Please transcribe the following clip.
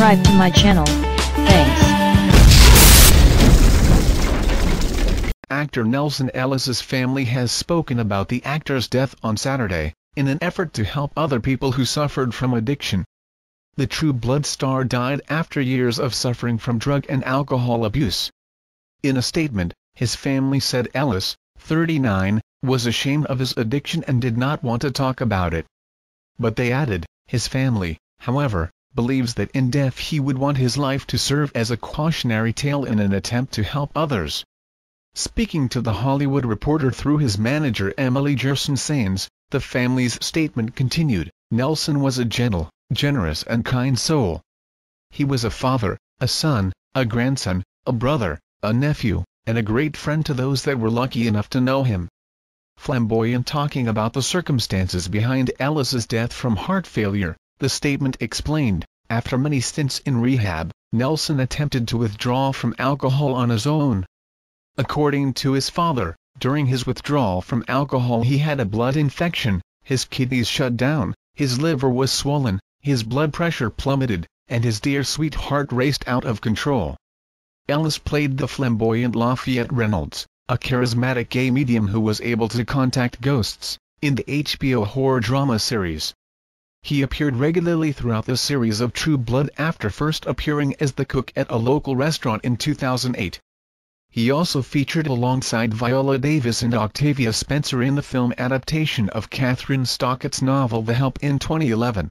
subscribe to my channel. Thanks. Actor Nelsan Ellis's family has spoken about the actor's death on Saturday, in an effort to help other people who suffered from addiction. The True Blood star died after years of suffering from drug and alcohol abuse. In a statement, his family said Ellis, 39, was ashamed of his addiction and did not want to talk about it. But they added, his family, however, believes that in death he would want his life to serve as a cautionary tale in an attempt to help others. Speaking to The Hollywood Reporter through his manager Emily Gerson Saines, the family's statement continued, Nelsan was a gentle, generous and kind soul. He was a father, a son, a grandson, a brother, a nephew, and a great friend to those that were lucky enough to know him. Flamboyant talking about the circumstances behind Ellis's death from heart failure, the statement explained, after many stints in rehab, Nelsan attempted to withdraw from alcohol on his own, According to his father, during his withdrawal from alcohol he had a blood infection, his kidneys shut down, his liver was swollen, his blood pressure plummeted, and his dear sweet heart raced out of control. Ellis played the flamboyant Lafayette Reynolds, a charismatic gay medium who was able to contact ghosts, in the HBO horror drama series. He appeared regularly throughout the series of True Blood after first appearing as the cook at a local restaurant in 2008. He also featured alongside Viola Davis and Octavia Spencer in the film adaptation of Kathryn Stockett's novel The Help in 2011.